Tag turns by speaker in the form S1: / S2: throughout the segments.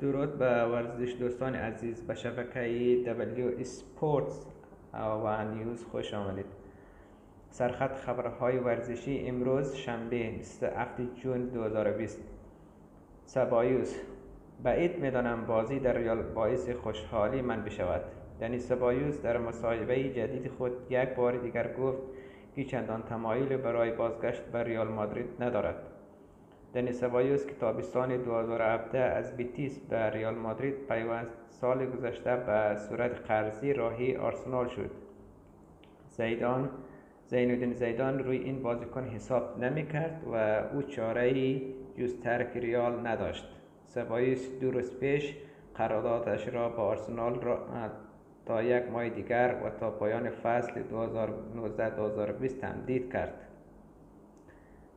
S1: درود به ورزش دوستان عزیز. به شبکه دبلیو اسپورتس و نیوز خوش آمدید. سرخط خبرهای ورزشی امروز شنبه 27 جون 2020 سبایوس بعید می‌دانم بازی در ریال باعث خوشحالی من بشود. دنی سبایوس در مصاحبه جدید خود یک بار دیگر گفت که چندان تمایل برای بازگشت به ریال مادرید ندارد. دنی سبایوس که تابستان 2017 از بیتیس به ریال مادرید پیوست سال گذشته به صورت قرضی راهی آرسنال شد. زیدان زینودین زیدان روی این بازیکن حساب نمی کرد و او چاره ای جز ترک ریال نداشت. سبایوس دو روز پیش قراردادش را با آرسنال را تا یک ماه دیگر و تا پایان فصل 2019-2020 تمدید کرد.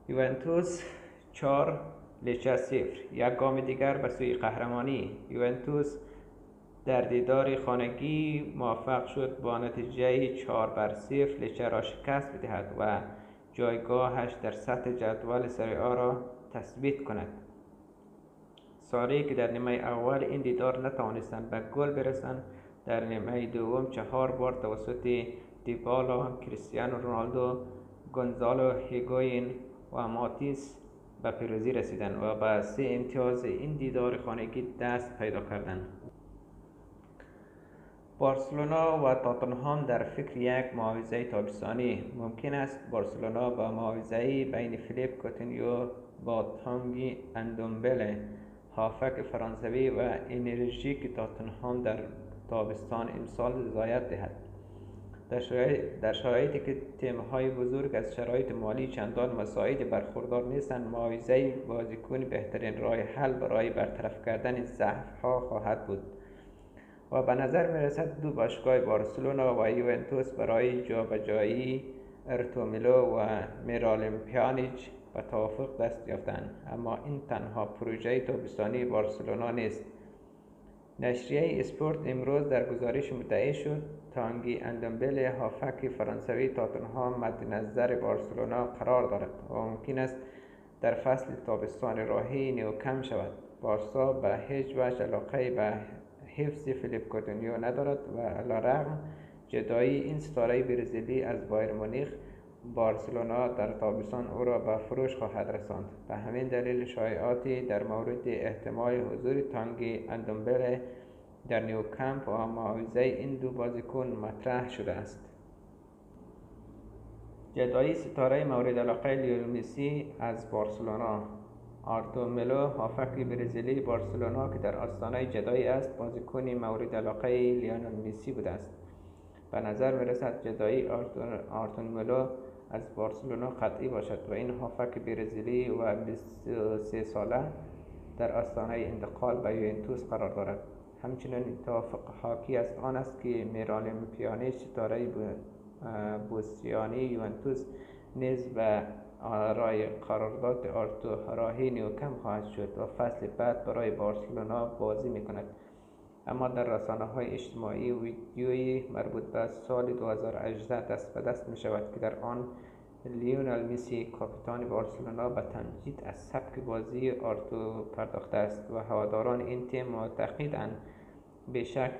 S1: یوونتوس چهار لیچه صفر. یک گام دیگر به سوی قهرمانی یوونتوس در دیدار خانگی موفق شد با نتیجه چهار بر صفر. لیچه را شکست بدهد و جایگاهش در سطح جدول سری آ را تثبیت کند. ساری که در نیمه اول این دیدار نتوانستند به گل برسند در نیمه دوم چهار بار توسط دیبالا کریستیانو رونالدو گونزالو هیگوین و ماتیس به پیروزی رسیدند و به سه امتیاز این دیدار خانگی دست پیدا کردند بارسلونا و تاتنهام در فکر یک معاوضه تابستانی. ممکن است بارسلونا با معاوضه بین فیلیپ کوتینیو با تانگی اندومبله هافک فرانسوی و انرژیک تاتنهام در تابستان امسال رضایت دهد. در شرایطی که تیمهای بزرگ از شرایط مالی چندان مساعد برخوردار نیستند معاوضه بازیکن بهترین راه حل برای برطرف کردن ضعفها خواهد بود و به نظر می رسد دو باشگاه بارسلونا و یوونتوس برای جابجایی ارتومیلو و میرالم پیانیچ به توافق دست یافتند اما این تنها پروژه تابستانی بارسلونا نیست. نشریه اسپورت امروز در گزارش مدعی شد. تانگی اندومبله هافبک فرانسوی تاتنهام مد نظر بارسلونا قرار دارد. و ممکن است در فصل تابستان راهی نیوکمپ شود. بارسا به هیچ وجه علاقه‌ای به حفظ فیلیپه کوتینیو ندارد و علیرغم جدایی این ستاره برزیلی از بایر مونیخ بارسلونا در تابستان او را به فروش خواهد رساند. به همین دلیل شایعاتی در مورد احتمال حضور تانگی اندومبله در نیوکمپ و معاوضه این دو بازیکن مطرح شده است. جدایی ستاره مورد علاقه لیونل مسی از بارسلونا. آرتو ملو هافک برزیلی بارسلونا که در آستانه جدایی است بازیکنی مورد علاقه لیونل مسی بوده است. به نظر می رسد جدایی آرتون ملو از بارسلونا قطعی باشد و این هافک برزیلی و 23 ساله در آستانه انتقال به یوونتوس قرار دارد. همچنین توافق حاکی از آن است که میرالم پیانی ستاره بوسیانی یوونتوس نیز به رای قرارداد آرتو راهی نیوکم خواهد شد و فصل بعد برای بارسلونا بازی می کند اما در رسانه های اجتماعی ویدیویی مربوط به سال 2018 دست به دست می شود که در آن لیونل میسی کاپیتان بارسلونا به تمجید از سبک بازی آرتو پرداخته است و هواداران این تیم معتقدند به شک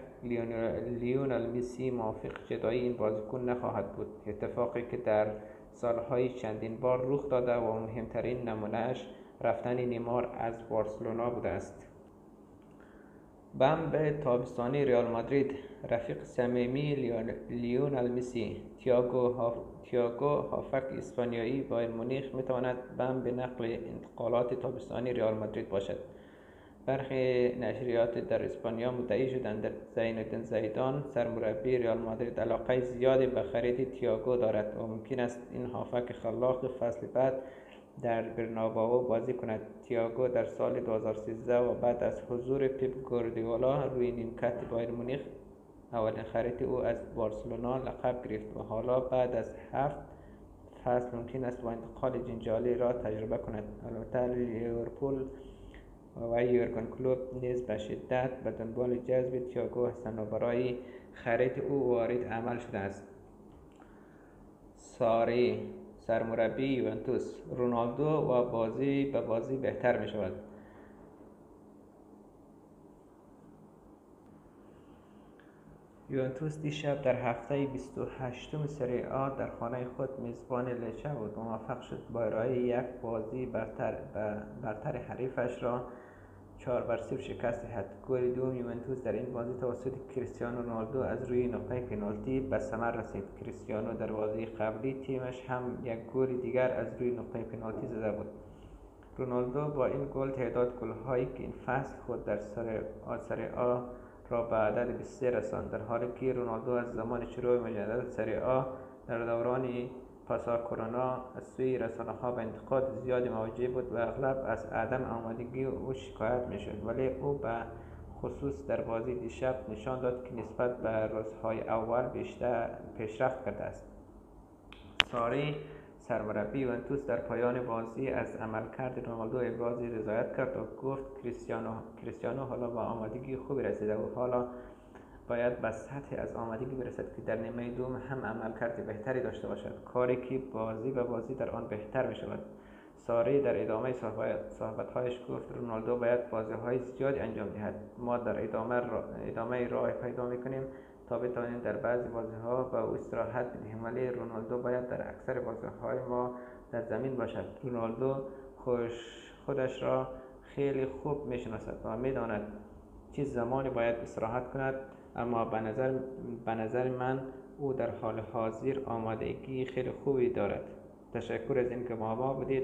S1: لیونل میسی موافق جدایی این بازیکن نخواهد بود. اتفاقی که در سالهای چندین بار رخ داده و مهمترین نمونهش رفتن نیمار از بارسلونا بوده است. به تابستانی ریال مادرید. رفیق صمیمی لیونل مسی تیاگو تیاگو هافک اسپانیایی بایر مونیخ می‌تواند بم به نقل انتقالات تابستانی ریال مادرید باشد. برخی نشریات در اسپانیا مدعی شدند زین الدین زیدان سرمربی ریال مادرید علاقه زیادی به خرید تییاگو دارد و ممکن است این هافک خلاق فصل بعد در برناباو بازی کند. تییاگو در سال 2013 و بعد از حضور پیپ گوردیولا روی نیمکت بایر مونیخ اولین خرید او از بارسلونا لقب گرفت و حالا بعد از هفت فصل ممکن است با انتقال جنجالی را تجربه کند. البته لیورپول و یورگن کلوب نیز به شدت به دنبال جذب تییاگو هستند و برای خرید او وارد عمل شده است. ساری سرمربی یوونتوس. رونالدو و بازی به بازی بهتر می شود یوونتوس دیشب در هفته 28 سری آ در خانه خود میزبان لچه بود. و موفق شد با ارائه یک بازی برتر, برتر حریفش را چهار بر صفر شکست دهد گل دوم یوونتوس در این بازی توسط کریستیانو رونالدو از روی نقطه پنالتی به ثمر رسید. کریستیانو در بازی قبلی تیمش هم یک گل دیگر از روی نقطه پنالتی زده بود. رونالدو با این گل تعداد گل‌هایی که این فصل خود در سر آ آ را به عدد 23 رساند. در حالی که رونالدو از زمان شروع مجدد سری آ در دوران پاسا کرونا از سوی رسانه ها به انتقاد زیادی مواجه بود و اغلب از عدم آمادگی او شکایت می شد ولی او به خصوص در بازی دیشب نشان داد که نسبت به روزهای اول بیشتر پیشرفت کرده است. ساری سرمربی یوونتوس در پایان بازی از عملکرد رونالدو ابراز رضایت کرد و گفت کریستیانو کریستیانو حالا با آمادگی خوبی رسیده و حالا باید به سطح از آمادگی برسد که در نیمه دوم هم عملکرد بهتری داشته باشد. کاری که بازی به بازی در آن بهتر می شود ساری در ادامه صحبتهایش گفت رونالدو باید بازی های زیادی انجام دهد. ما در ادامه, را... ادامه راه پیدا می کنیم تا بتوانیم در بعضی بازی ها به او استراحت بدهیم. ولی رونالدو باید در اکثر بازی های ما در زمین باشد. رونالدو خوش خودش را خیلی خوب می شناسد و می داند چه زمانی باید استراحت کند. اما به نظر, به نظر من او در حال حاضر آمادگی خیلی خوبی دارد. تشکر از اینکه با ما بودید.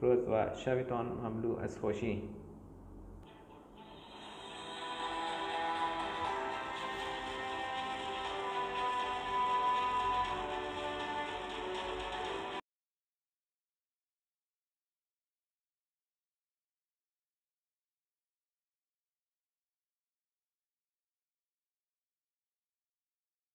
S1: روز و شبتان مملو از خوشی.